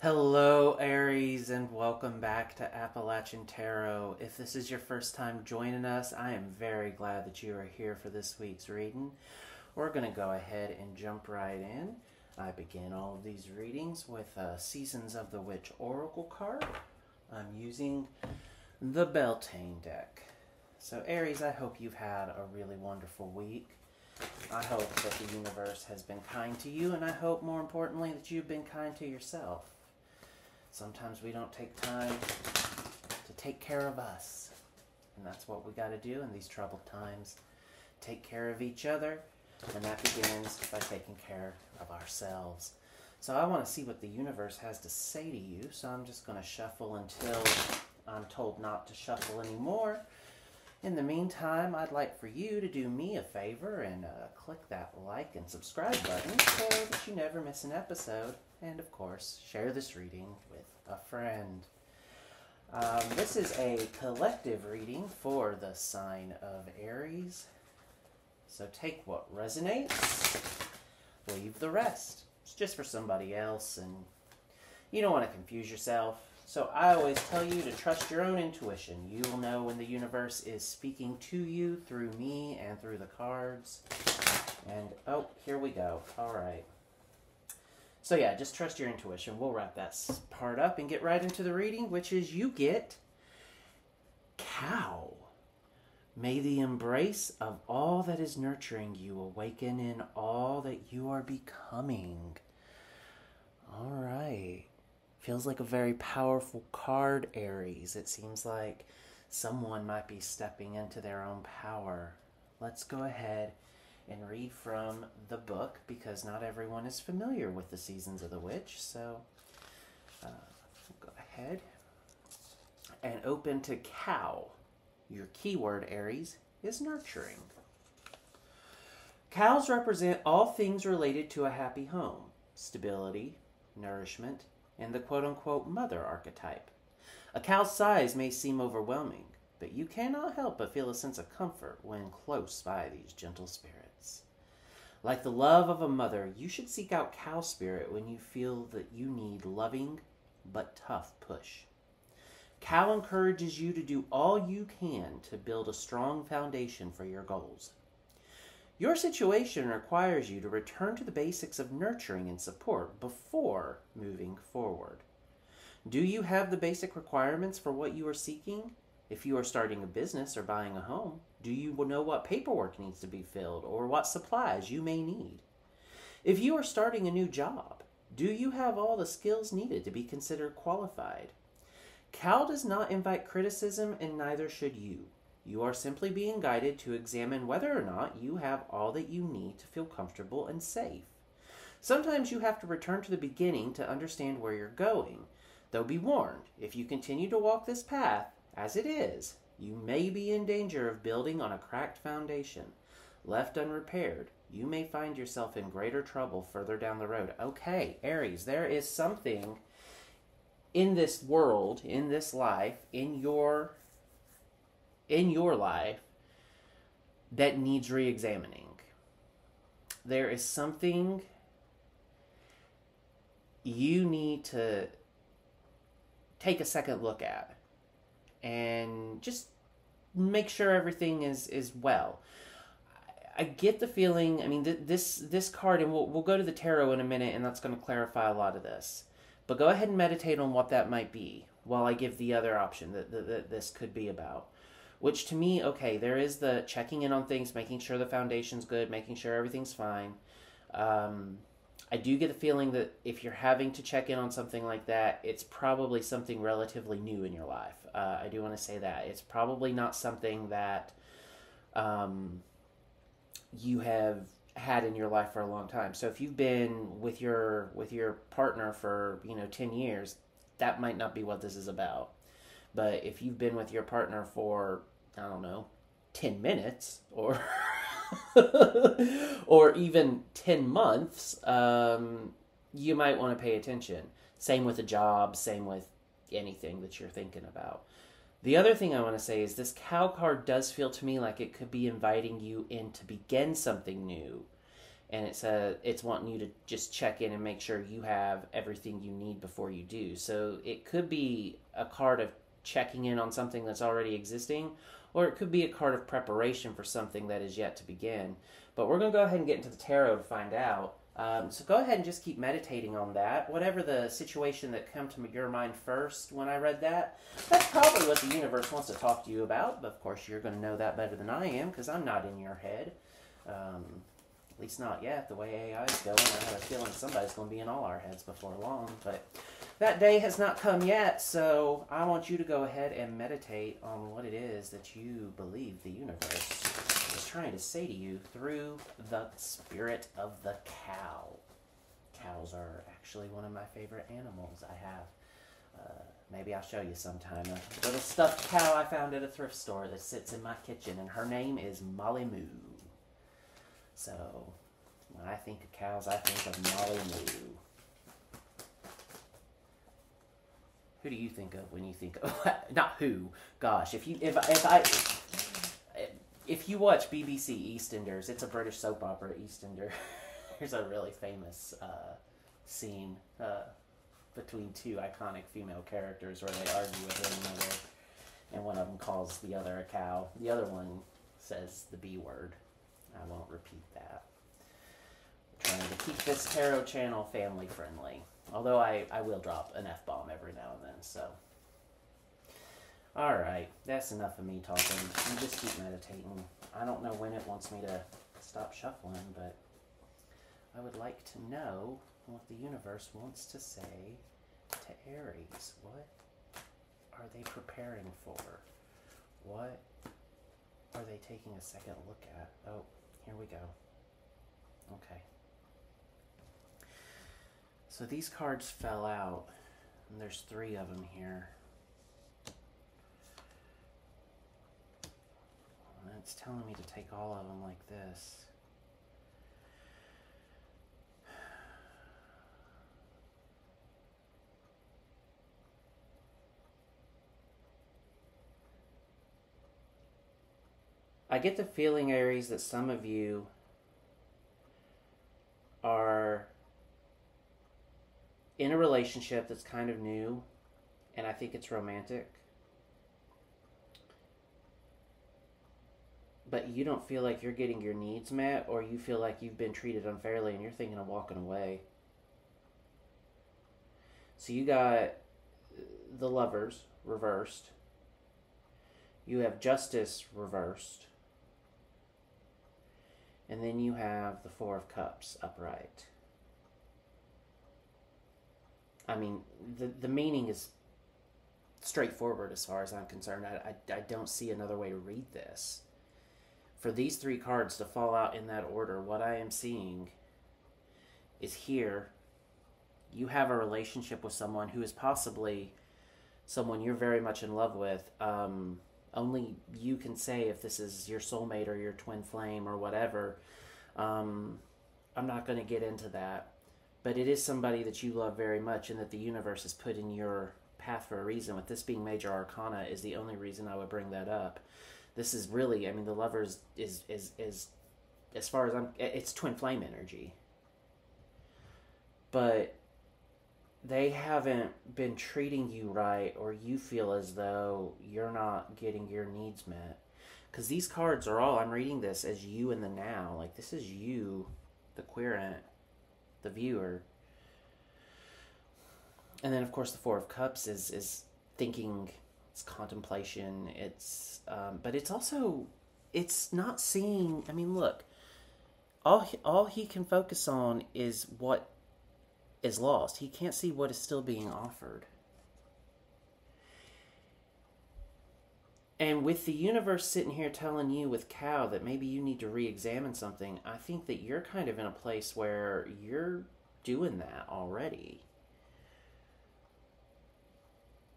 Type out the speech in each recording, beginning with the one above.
Hello, Aries, and welcome back to Appalachian Tarot. If this is your first time joining us, I am very glad that you are here for this week's reading. We're going to go ahead and jump right in. I begin all of these readings with uh, Seasons of the Witch Oracle card. I'm using the Beltane deck. So, Aries, I hope you've had a really wonderful week. I hope that the universe has been kind to you, and I hope, more importantly, that you've been kind to yourself. Sometimes we don't take time to take care of us, and that's what we got to do in these troubled times. Take care of each other, and that begins by taking care of ourselves. So I want to see what the universe has to say to you, so I'm just going to shuffle until I'm told not to shuffle anymore. In the meantime, I'd like for you to do me a favor and uh, click that like and subscribe button so that you never miss an episode. And of course, share this reading with a friend. Um, this is a collective reading for the sign of Aries. So take what resonates, leave the rest. It's just for somebody else, and you don't want to confuse yourself. So I always tell you to trust your own intuition. You will know when the universe is speaking to you through me and through the cards. And oh, here we go. All right. So yeah, just trust your intuition. We'll wrap that part up and get right into the reading, which is you get cow. May the embrace of all that is nurturing you awaken in all that you are becoming. All right. Feels like a very powerful card, Aries. It seems like someone might be stepping into their own power. Let's go ahead and read from the book because not everyone is familiar with the Seasons of the Witch. So uh, go ahead and open to cow. Your keyword, Aries, is nurturing. Cows represent all things related to a happy home stability, nourishment, and the quote unquote mother archetype. A cow's size may seem overwhelming, but you cannot help but feel a sense of comfort when close by these gentle spirits. Like the love of a mother, you should seek out cow spirit when you feel that you need loving but tough push. Cow encourages you to do all you can to build a strong foundation for your goals. Your situation requires you to return to the basics of nurturing and support before moving forward. Do you have the basic requirements for what you are seeking? If you are starting a business or buying a home, do you know what paperwork needs to be filled or what supplies you may need? If you are starting a new job, do you have all the skills needed to be considered qualified? Cow does not invite criticism, and neither should you. You are simply being guided to examine whether or not you have all that you need to feel comfortable and safe. Sometimes you have to return to the beginning to understand where you're going. Though be warned, if you continue to walk this path, as it is, you may be in danger of building on a cracked foundation. Left unrepaired, you may find yourself in greater trouble further down the road. Okay, Aries, there is something in this world, in this life, in your in your life that needs re examining. There is something you need to take a second look at and just make sure everything is, is well. I get the feeling. I mean, th- this this card, and we'll we'll go to the tarot in a minute, and that's going to clarify a lot of this. But go ahead and meditate on what that might be while I give the other option that, that, that this could be about which to me okay there is the checking in on things making sure the foundation's good making sure everything's fine. Um, i do get the feeling that if you're having to check in on something like that it's probably something relatively new in your life. Uh, i do want to say that. It's probably not something that um, you have had in your life for a long time. So if you've been with your with your partner for you know 10 years that might not be what this is about but if you've been with your partner for, I don't know, 10 minutes or or even 10 months, um, you might want to pay attention. Same with a job, same with anything that you're thinking about. The other thing I want to say is this cow card does feel to me like it could be inviting you in to begin something new. and it says it's wanting you to just check in and make sure you have everything you need before you do. So it could be a card of checking in on something that's already existing, or it could be a card of preparation for something that is yet to begin. But we're going to go ahead and get into the tarot to find out. Um, so go ahead and just keep meditating on that. Whatever the situation that come to your mind first when I read that, that's probably what the universe wants to talk to you about. But of course, you're going to know that better than I am because I'm not in your head. Um, at least not yet. The way AI is going, I have a feeling somebody's going to be in all our heads before long. But that day has not come yet, so I want you to go ahead and meditate on what it is that you believe the universe is trying to say to you through the spirit of the cow. Cows are actually one of my favorite animals I have. Uh, maybe I'll show you sometime. A little stuffed cow I found at a thrift store that sits in my kitchen, and her name is Molly Moo. So, when I think of cows, I think of Molly Moo. Who do you think of when you think of not who? Gosh, if you if if I if you watch BBC EastEnders, it's a British soap opera. EastEnders. There's a really famous uh, scene uh, between two iconic female characters where they argue with one another, and one of them calls the other a cow. The other one says the B word. I won't repeat that. trying to keep this tarot channel family friendly. Although I, I will drop an F bomb every now and then, so. Alright, that's enough of me talking. You just keep meditating. I don't know when it wants me to stop shuffling, but I would like to know what the universe wants to say to Aries. What are they preparing for? What are they taking a second look at? Oh, here we go. Okay. So these cards fell out, and there's three of them here. And it's telling me to take all of them like this. I get the feeling, Aries, that some of you are in a relationship that's kind of new, and I think it's romantic. But you don't feel like you're getting your needs met, or you feel like you've been treated unfairly and you're thinking of walking away. So you got the lovers reversed, you have justice reversed and then you have the Four of Cups upright. I mean, the, the meaning is straightforward as far as I'm concerned. I, I, I don't see another way to read this. For these three cards to fall out in that order, what I am seeing is here you have a relationship with someone who is possibly someone you're very much in love with. Um, only you can say if this is your soulmate or your twin flame or whatever. Um, I'm not going to get into that, but it is somebody that you love very much and that the universe has put in your path for a reason. With this being major arcana, is the only reason I would bring that up. This is really, I mean, the lovers is is is as far as I'm, it's twin flame energy, but they haven't been treating you right or you feel as though you're not getting your needs met because these cards are all i'm reading this as you in the now like this is you the querent the viewer and then of course the four of cups is is thinking it's contemplation it's um, but it's also it's not seeing i mean look all he, all he can focus on is what is lost. He can't see what is still being offered. And with the universe sitting here telling you with cow that maybe you need to re examine something, I think that you're kind of in a place where you're doing that already.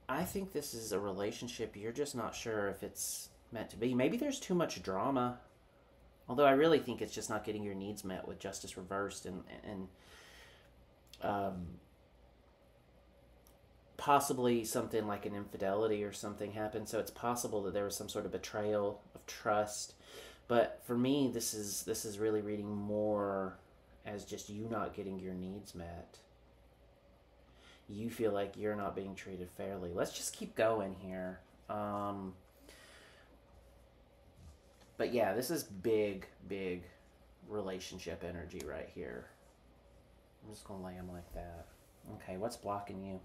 I think this is a relationship you're just not sure if it's meant to be. Maybe there's too much drama. Although I really think it's just not getting your needs met with justice reversed and and um, possibly something like an infidelity or something happened. So it's possible that there was some sort of betrayal of trust. But for me, this is this is really reading more as just you not getting your needs met. You feel like you're not being treated fairly. Let's just keep going here. Um, but yeah, this is big, big relationship energy right here. I'm just gonna lay them like that. Okay, what's blocking you?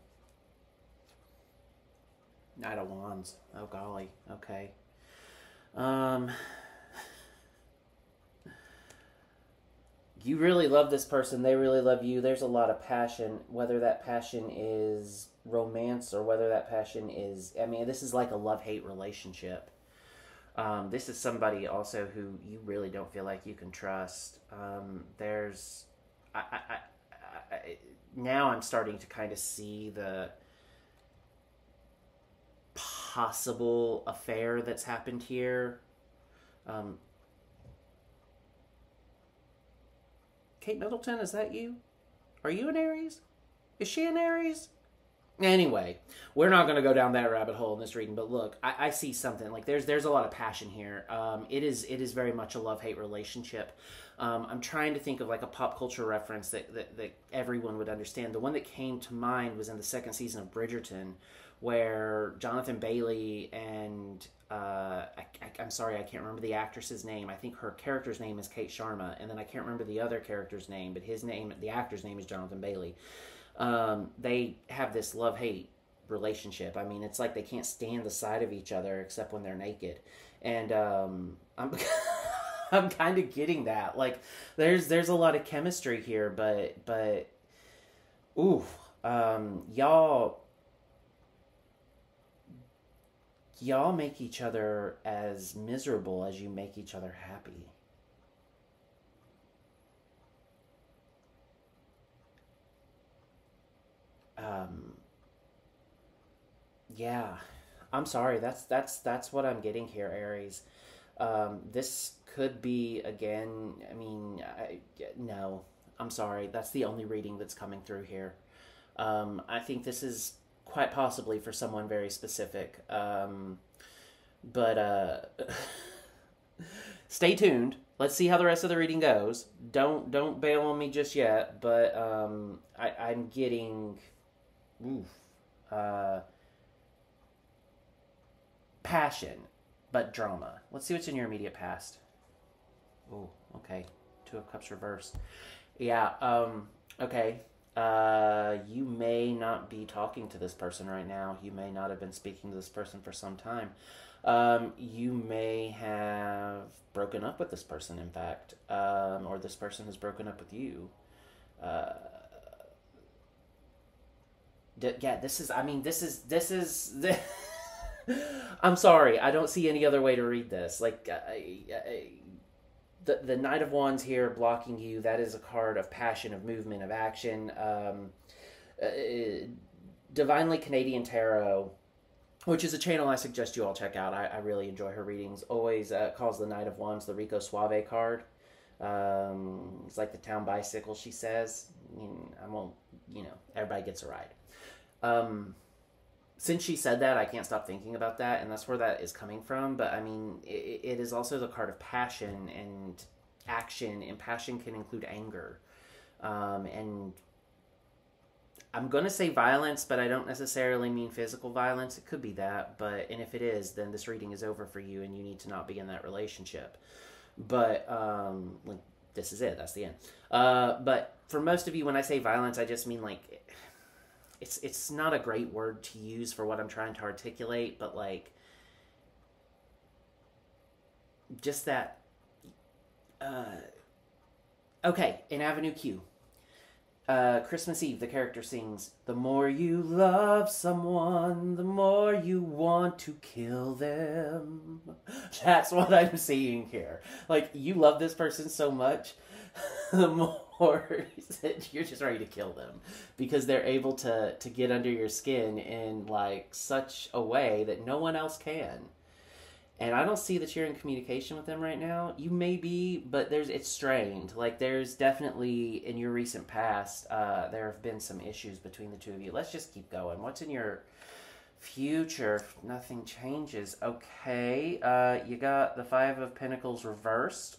Knight of Wands. Oh golly. Okay. Um. You really love this person. They really love you. There's a lot of passion. Whether that passion is romance or whether that passion is, I mean, this is like a love hate relationship. Um, this is somebody also who you really don't feel like you can trust. Um, there's, I, I, I, I, now I'm starting to kind of see the possible affair that's happened here. Um, Kate Middleton, is that you? Are you an Aries? Is she an Aries? Anyway, we're not going to go down that rabbit hole in this reading, but look, I, I see something like there's there's a lot of passion here. Um, it is it is very much a love hate relationship. Um, I'm trying to think of like a pop culture reference that, that that everyone would understand. The one that came to mind was in the second season of Bridgerton, where Jonathan Bailey and uh, I, am sorry, I can't remember the actress's name. I think her character's name is Kate Sharma, and then I can't remember the other character's name, but his name, the actor's name is Jonathan Bailey um, they have this love hate relationship. I mean, it's like they can't stand the sight of each other except when they're naked. And um, I'm I'm kind of getting that. Like there's there's a lot of chemistry here, but but ooh, um, y'all y'all make each other as miserable as you make each other happy. um, yeah, I'm sorry. That's that's that's what I'm getting here, Aries. Um, this could be again. I mean, I, no, I'm sorry. That's the only reading that's coming through here. Um, I think this is quite possibly for someone very specific. Um, but uh, stay tuned. Let's see how the rest of the reading goes. Don't don't bail on me just yet. But um, I, I'm getting oof, uh, passion, but drama. Let's see what's in your immediate past. Oh, okay. Two of Cups reversed. Yeah. Um. Okay. Uh, you may not be talking to this person right now. You may not have been speaking to this person for some time. Um, you may have broken up with this person, in fact, um, or this person has broken up with you. Uh, yeah, this is. I mean, this is. This is. I'm sorry. I don't see any other way to read this. Like, I, I, the the Knight of Wands here blocking you. That is a card of passion, of movement, of action. Um, uh, Divinely Canadian Tarot, which is a channel I suggest you all check out. I, I really enjoy her readings. Always uh, calls the Knight of Wands the Rico Suave card. Um, it's like the town bicycle, she says. I, mean, I won't, you know, everybody gets a ride. Um, since she said that, I can't stop thinking about that, and that's where that is coming from. But I mean, it, it is also the card of passion and action, and passion can include anger. Um, and I'm going to say violence, but I don't necessarily mean physical violence. It could be that, but and if it is, then this reading is over for you, and you need to not be in that relationship. But um, like this is it. That's the end. Uh, but for most of you, when I say violence, I just mean like it's it's not a great word to use for what I'm trying to articulate, but like just that uh okay, in Avenue Q. Uh, Christmas Eve, the character sings, The more you love someone, the more you want to kill them. That's what I'm seeing here. Like, you love this person so much, the more or you're just ready to kill them? Because they're able to to get under your skin in like such a way that no one else can. And i don't see that you're in communication with them right now. You may be but there's it's strained. Like there's definitely in your recent past uh, there have been some issues between the two of you. Let's just keep going. What's in your future? Nothing changes. Okay uh, you got the five of pentacles reversed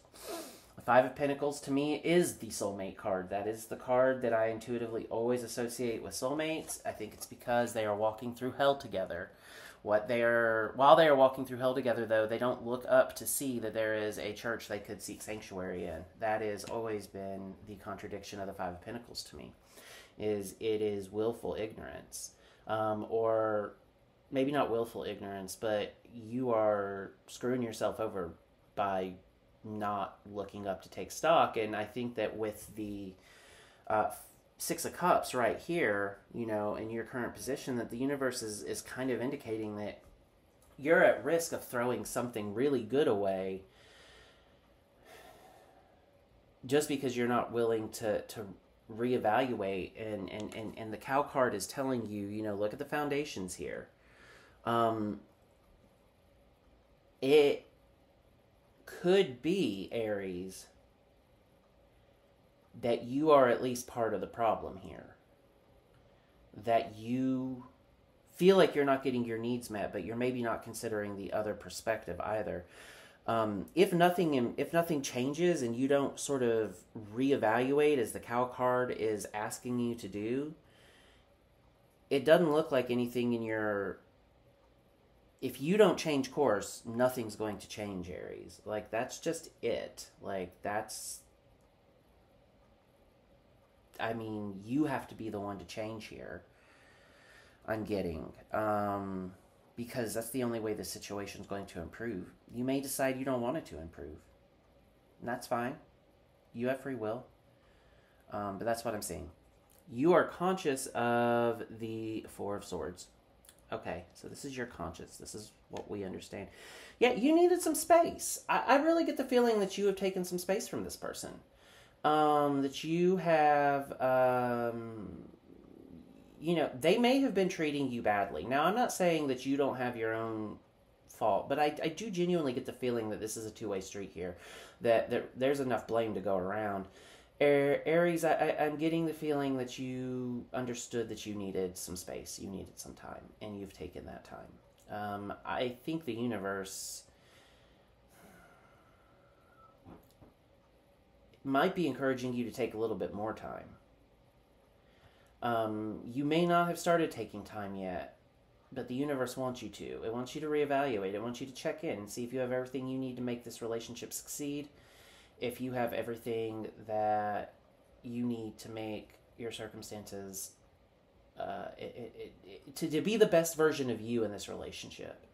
Five of Pentacles to me is the soulmate card. That is the card that I intuitively always associate with soulmates. I think it's because they are walking through hell together. What they are while they are walking through hell together though, they don't look up to see that there is a church they could seek sanctuary in. That has always been the contradiction of the Five of Pentacles to me. Is it is willful ignorance. Um, or maybe not willful ignorance, but you are screwing yourself over by not looking up to take stock. And I think that with the uh, Six of Cups right here, you know, in your current position, that the universe is, is kind of indicating that you're at risk of throwing something really good away just because you're not willing to, to reevaluate and, and, and, and the cow card is telling you, you know, look at the foundations here. Um, it could be, Aries, that you are at least part of the problem here. That you feel like you're not getting your needs met, but you're maybe not considering the other perspective either. Um, if nothing, if nothing changes and you don't sort of reevaluate as the cow card is asking you to do, it doesn't look like anything in your if you don't change course, nothing's going to change, Aries. Like, that's just it. Like, that's. I mean, you have to be the one to change here. I'm getting. Um, because that's the only way the situation's going to improve. You may decide you don't want it to improve. And that's fine. You have free will. Um, but that's what I'm saying. You are conscious of the Four of Swords. Okay, so this is your conscience. This is what we understand. Yeah, you needed some space. I, I really get the feeling that you have taken some space from this person. Um, that you have, um, you know, they may have been treating you badly. Now, I'm not saying that you don't have your own fault, but I, I do genuinely get the feeling that this is a two way street here. That, that there's enough blame to go around. Aries, I, I, am getting the feeling that you understood that you needed some space, you needed some time, and you've taken that time. Um, I think the universe might be encouraging you to take a little bit more time. Um, you may not have started taking time yet, but the universe wants you to. It wants you to reevaluate. It wants you to check in and see if you have everything you need to make this relationship succeed if you have everything that you need to make your circumstances uh, it, it, it, to, to be the best version of you in this relationship.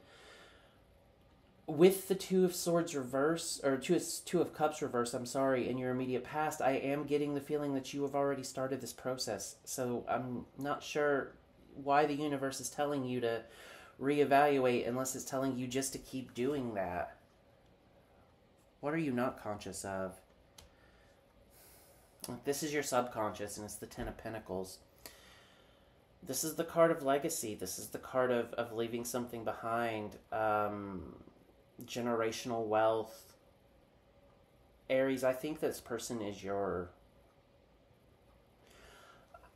With the Two of Swords reverse, or two of, two of Cups reverse, I'm sorry, in your immediate past, I am getting the feeling that you have already started this process. So I'm not sure why the universe is telling you to reevaluate unless it's telling you just to keep doing that. What are you not conscious of? This is your subconscious, and it's the Ten of Pentacles. This is the card of legacy. This is the card of, of leaving something behind. Um, generational wealth. Aries, I think this person is your.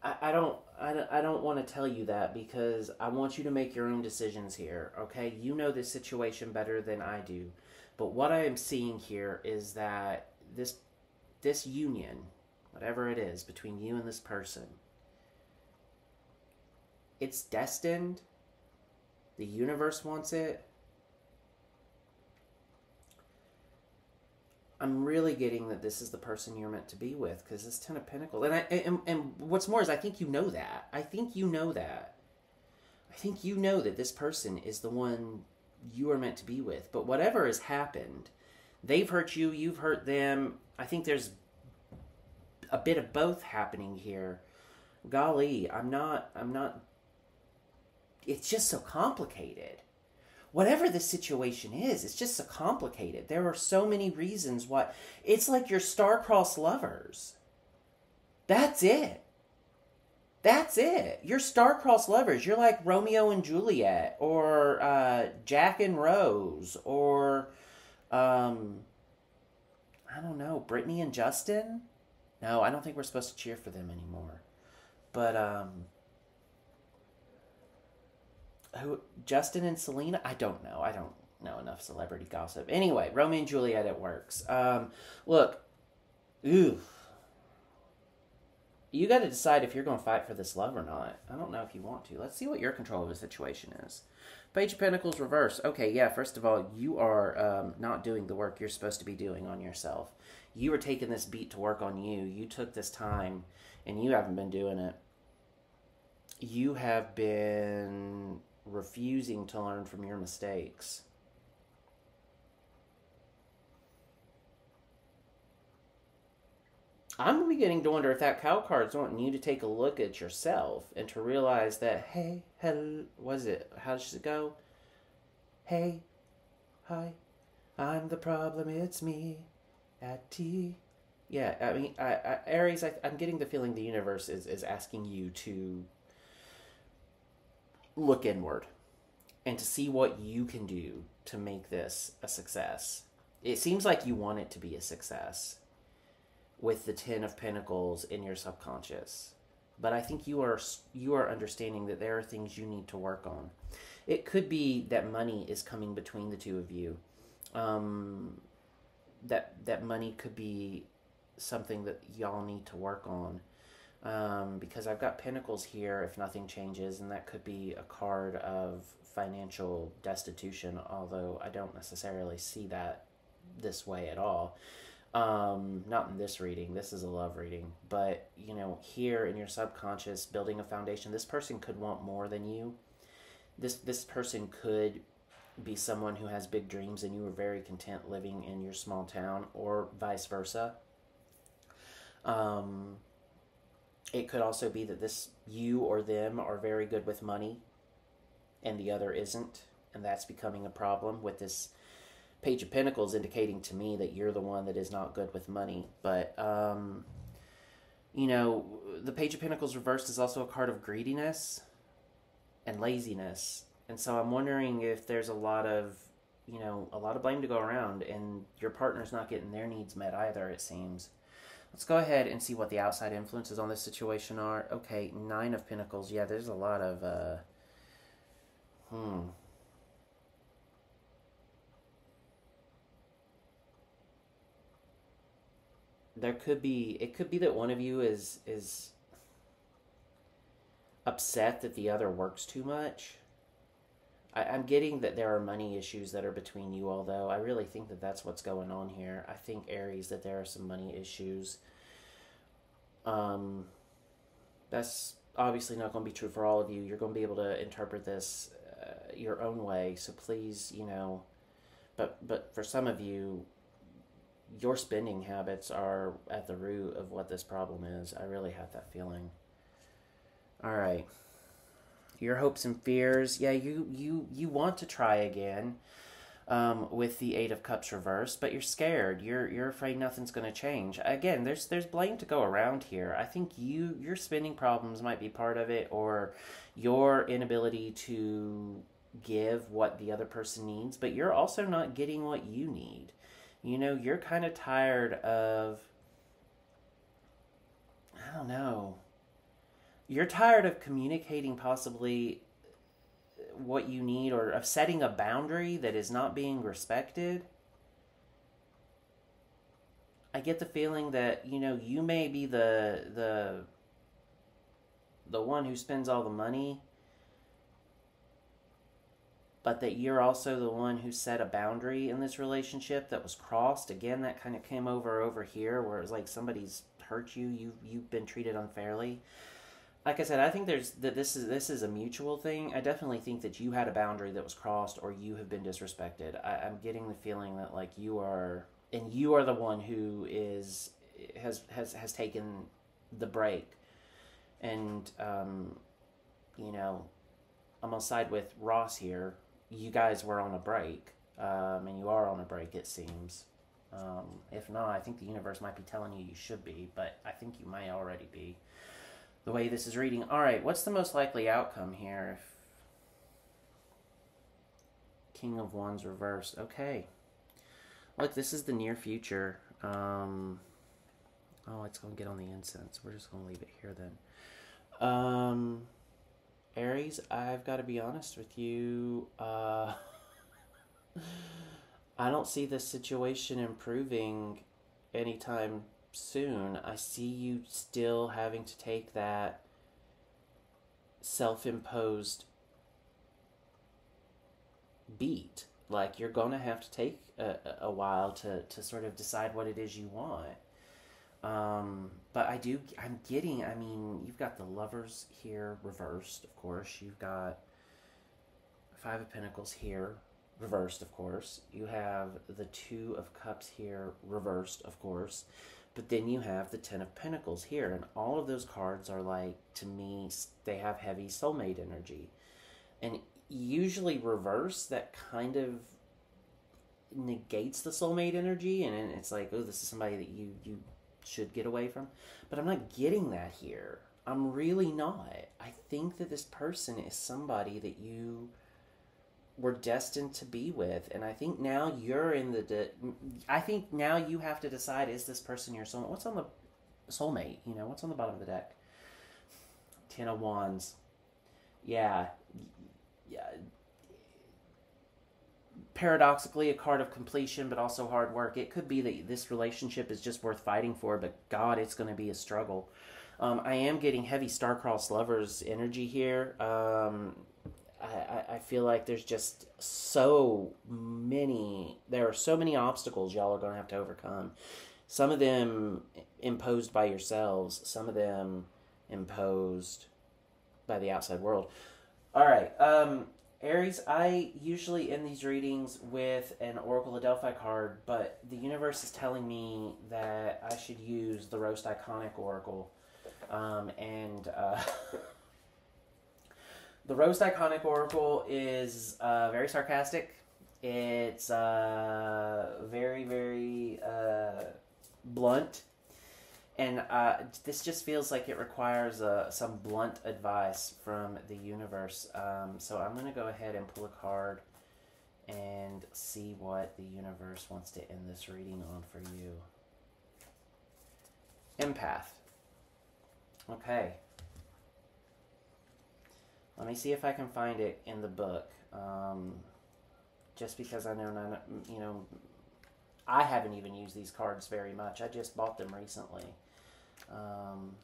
I, I don't I don't, I don't want to tell you that because I want you to make your own decisions here, okay? You know this situation better than I do. But what I am seeing here is that this this union, whatever it is between you and this person, it's destined. The universe wants it. I'm really getting that this is the person you're meant to be with because this Ten of Pentacles, and I and, and what's more is I think you know that. I think you know that. I think you know that this person is the one you are meant to be with. But whatever has happened, they've hurt you, you've hurt them. I think there's a bit of both happening here. Golly, I'm not, I'm not, it's just so complicated. Whatever the situation is, it's just so complicated. There are so many reasons why. It's like you're star-crossed lovers. That's it. That's it. You're star-crossed lovers. You're like Romeo and Juliet, or uh, Jack and Rose, or um, I don't know, Brittany and Justin. No, I don't think we're supposed to cheer for them anymore. But um, who? Justin and Selena? I don't know. I don't know enough celebrity gossip. Anyway, Romeo and Juliet. It works. Um, look, Ooh. You got to decide if you're going to fight for this love or not. I don't know if you want to. Let's see what your control of the situation is. Page of Pentacles reverse. Okay, yeah, first of all, you are um, not doing the work you're supposed to be doing on yourself. You were taking this beat to work on you. You took this time and you haven't been doing it. You have been refusing to learn from your mistakes. I'm beginning to wonder if that cow card's wanting you to take a look at yourself and to realize that, hey, hello, was it? How does it go? Hey, hi, I'm the problem, it's me at tea. Yeah, I mean, I, I, Aries, I, I'm getting the feeling the universe is, is asking you to look inward and to see what you can do to make this a success. It seems like you want it to be a success with the 10 of pentacles in your subconscious. But i think you are you are understanding that there are things you need to work on. It could be that money is coming between the two of you. Um, that that money could be something that y'all need to work on. Um, because i've got pentacles here if nothing changes and that could be a card of financial destitution although i don't necessarily see that this way at all um, not in this reading. This is a love reading. But, you know, here in your subconscious, building a foundation, this person could want more than you. This this person could be someone who has big dreams and you are very content living in your small town or vice versa. Um, it could also be that this you or them are very good with money and the other isn't and that's becoming a problem with this Page of Pentacles indicating to me that you're the one that is not good with money. But, um, you know, the Page of Pentacles reversed is also a card of greediness and laziness. And so I'm wondering if there's a lot of, you know, a lot of blame to go around and your partner's not getting their needs met either, it seems. Let's go ahead and see what the outside influences on this situation are. Okay, Nine of Pentacles. Yeah, there's a lot of, uh, hmm. There could be it could be that one of you is is upset that the other works too much. I, I'm getting that there are money issues that are between you, although I really think that that's what's going on here. I think Aries that there are some money issues. Um, that's obviously not going to be true for all of you. You're going to be able to interpret this uh, your own way. So please, you know, but but for some of you, your spending habits are at the root of what this problem is. I really have that feeling. All right. Your hopes and fears. Yeah, you you you want to try again um, with the Eight of Cups reversed, but you're scared. You're you're afraid nothing's going to change. Again, there's there's blame to go around here. I think you your spending problems might be part of it, or your inability to give what the other person needs, but you're also not getting what you need you know, you're kind of tired of, I don't know, you're tired of communicating possibly what you need or of setting a boundary that is not being respected. I get the feeling that, you know, you may be the the the one who spends all the money but that you're also the one who set a boundary in this relationship that was crossed. Again, that kind of came over over here where it was like somebody's hurt you, you you've been treated unfairly. Like I said, I think there's that this is this is a mutual thing. I definitely think that you had a boundary that was crossed or you have been disrespected. I, I'm getting the feeling that like you are and you are the one who is has has has taken the break and um you know I'm gonna side with Ross here you guys were on a break, um, and you are on a break, it seems. Um, if not, I think the universe might be telling you you should be, but I think you might already be. The way this is reading. All right, what's the most likely outcome here? If King of Wands reversed. Okay. Look, this is the near future. Um, oh, it's going to get on the incense. We're just going to leave it here then. Um, Aries, I've got to be honest with you. Uh, I don't see this situation improving anytime soon, I see you still having to take that self imposed beat. Like you're going to have to take a, a while to, to sort of decide what it is you want. Um, but I do, I'm getting, I mean, you've got the lovers here reversed, of course. You've got Five of Pentacles here reversed, of course. You have the Two of Cups here reversed, of course. But then you have the Ten of Pentacles here. And all of those cards are like, to me, they have heavy soulmate energy. And usually reverse, that kind of negates the soulmate energy. And it's like, oh, this is somebody that you, you should get away from. But I'm not getting that here. I'm really not. I think that this person is somebody that you were destined to be with and i think now you're in the de- i think now you have to decide is this person your soulmate what's on the soulmate you know what's on the bottom of the deck ten of wands yeah yeah paradoxically a card of completion but also hard work. It could be that this relationship is just worth fighting for but god it's going to be a struggle. Um, i am getting heavy star-crossed lovers energy here. Um, I, I feel like there's just so many there are so many obstacles y'all are going to have to overcome. Some of them imposed by yourselves some of them imposed by the outside world. All right um aries i usually end these readings with an oracle of delphi card but the universe is telling me that i should use the Rose iconic oracle um, and uh, the Rose Iconic Oracle is uh, very sarcastic. It's uh, very, very uh, blunt. And uh, this just feels like it requires uh, some blunt advice from the universe. Um, so I'm going to go ahead and pull a card and see what the universe wants to end this reading on for you. Empath. Okay. Let me see if I can find it in the book. Um, just because I know none, you know, I haven't even used these cards very much. I just bought them recently. Um,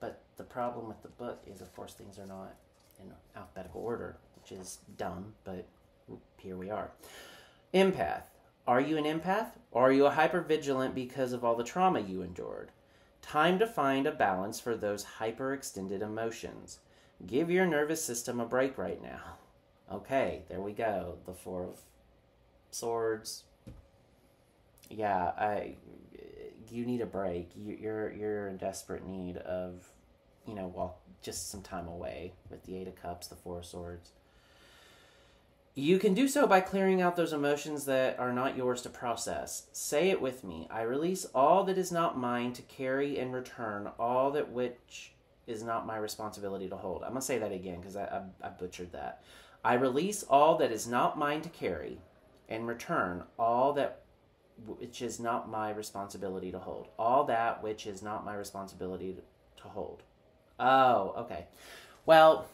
but the problem with the book is, of course, things are not in alphabetical order, which is dumb, but here we are. Empath. Are you an empath? Or are you a hypervigilant because of all the trauma you endured? Time to find a balance for those hyperextended emotions. Give your nervous system a break right now. Okay, there we go. The Four of Swords. Yeah, I. You need a break. You, you're you're in desperate need of, you know, walk just some time away with the Eight of Cups, the Four of Swords. You can do so by clearing out those emotions that are not yours to process. Say it with me. I release all that is not mine to carry and return all that which is not my responsibility to hold. I'm going to say that again because I, I, I butchered that. I release all that is not mine to carry and return all that which is not my responsibility to hold. All that which is not my responsibility to, hold. Oh, okay. Well,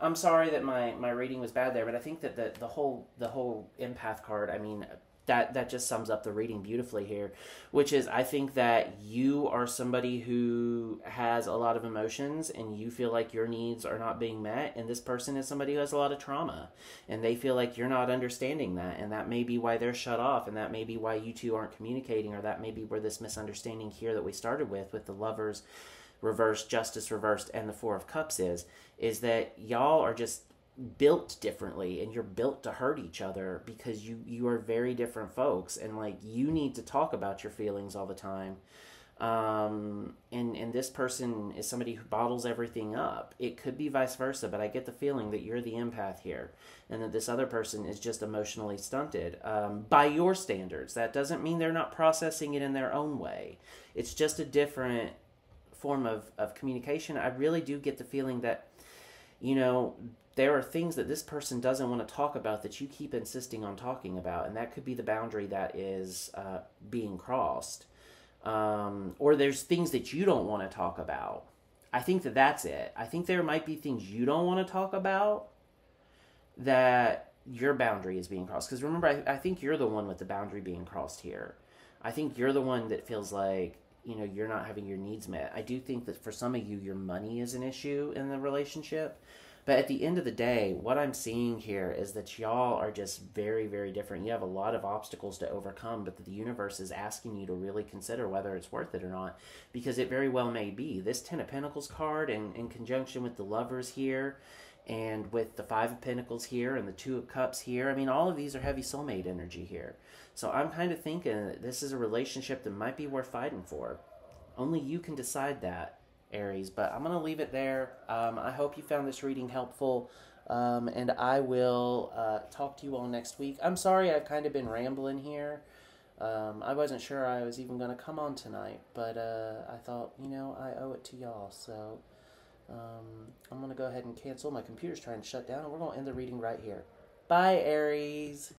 I'm sorry that my, my reading was bad there, but I think that the, the whole the whole empath card, I mean, that that just sums up the reading beautifully here which is i think that you are somebody who has a lot of emotions and you feel like your needs are not being met and this person is somebody who has a lot of trauma and they feel like you're not understanding that and that may be why they're shut off and that may be why you two aren't communicating or that may be where this misunderstanding here that we started with with the lovers reversed justice reversed and the four of cups is is that y'all are just built differently and you're built to hurt each other because you you are very different folks and like you need to talk about your feelings all the time. Um and and this person is somebody who bottles everything up. It could be vice versa but i get the feeling that you're the empath here and that this other person is just emotionally stunted um, by your standards. That doesn't mean they're not processing it in their own way. It's just a different form of of communication. I really do get the feeling that you know there are things that this person doesn't want to talk about that you keep insisting on talking about, and that could be the boundary that is uh, being crossed. Um, or there's things that you don't want to talk about. I think that that's it. I think there might be things you don't want to talk about that your boundary is being crossed. Because remember, I, I think you're the one with the boundary being crossed here. I think you're the one that feels like you know you're not having your needs met. I do think that for some of you, your money is an issue in the relationship. But at the end of the day, what I'm seeing here is that y'all are just very, very different. You have a lot of obstacles to overcome, but the universe is asking you to really consider whether it's worth it or not, because it very well may be. This Ten of Pentacles card, in, in conjunction with the Lovers here, and with the Five of Pentacles here, and the Two of Cups here, I mean, all of these are heavy soulmate energy here. So I'm kind of thinking that this is a relationship that might be worth fighting for. Only you can decide that. Aries. But I'm going to leave it there. Um, I hope you found this reading helpful. Um, and I will uh, talk to you all next week. I'm sorry I've kind of been rambling here. Um, I wasn't sure I was even going to come on tonight, but uh, I thought, you know, I owe it to y'all. So um, I'm going to go ahead and cancel. My computer's trying to shut down, and we're going to end the reading right here. Bye, Aries.